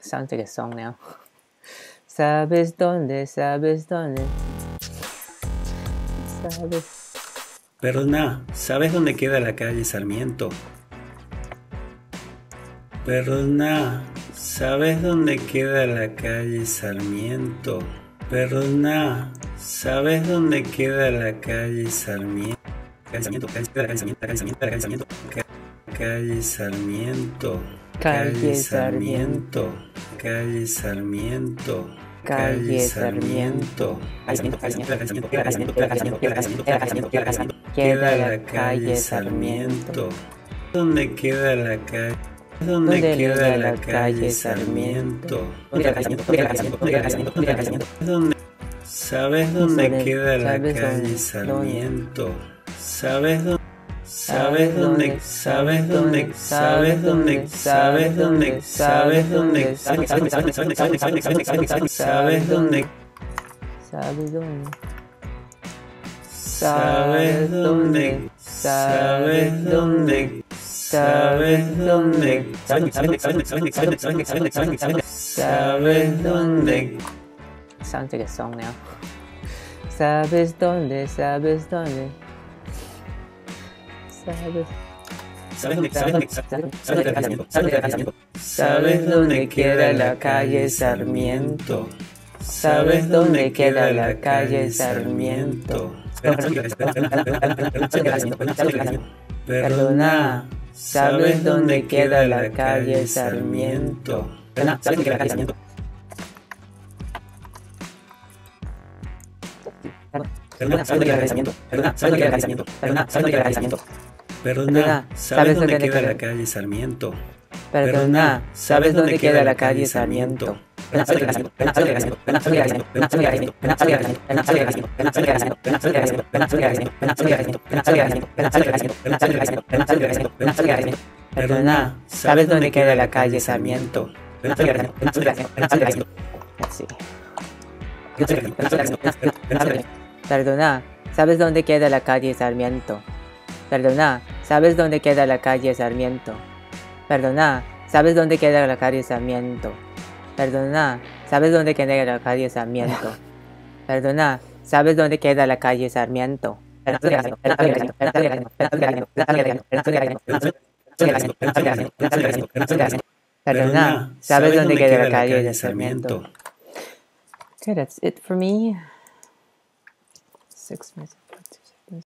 Sounds like a song now. ¿Sabes dónde? ¿Sabes dónde? ¿Sabes? Perdona, ¿sabes dónde queda la calle Sarmiento? Perdona, ¿sabes dónde queda la calle Sarmiento? Perdona, ¿sabes dónde queda la calle Sarmiento? Calle Sarmiento, calle Sarmiento, calle Sarmiento, calle Sarmiento, Calle calle Sarmiento, calle Sarmiento. Calle Sarmiento. Queda la calle Sarmiento. ¿Dónde queda la calle? ¿Dónde queda la calle Sarmiento? ¿Dónde? ¿Sabes dónde queda la calle Sarmiento? ¿Sabes dónde? ¿Sabes dónde? ¿Sabes dónde? ¿Sabes dónde? ¿Sabes dónde? ¿Sabes dónde? ¿Sabes dónde? ¿Sabes sabes dónde? ¿Sabes dónde? ¿Sabes dónde? ¿Sabes dónde? ¿Sabes dónde? ¿Sabes sabes, sabes, sabes dónde? Sounds like a song now. ¿Sabes dónde? ¿Sabes dónde? ¿Sabes? ¿Sabes dónde? ¿Sabes dónde? ¿Sabes dónde queda la calle Sarmiento? ¿Sabes dónde queda la calle Sarmiento? Perdona, ¿sabes dónde queda la calle Sarmiento? ¿Sabes dónde queda la calle Sarmiento? Perdona, ¿sabes dónde queda la calle Sarmiento? Perdona, ¿sabes dónde queda la calle Sarmiento? Perdona, ¿sabes dónde queda la calle Sarmiento? Perdona, ¿sabes dónde queda la calle Sarmiento? Perdona, ¿sabes dónde queda la calle Sarmiento? Perdona, ¿sabes dónde queda la calle Sarmiento? Sí. Perdona, ¿sabes dónde queda la calle Sarmiento? Perdona, ¿sabes dónde queda la calle Sarmiento? Perdona, ¿sabes dónde queda la calle Sarmiento? Perdona, ¿sabes dónde queda la calle Sarmiento? Perdona, ¿sabes dónde queda la calle Sarmiento? Perdona, ¿sabes dónde queda la calle Sarmiento? Okay, that's it for me. Six minutes.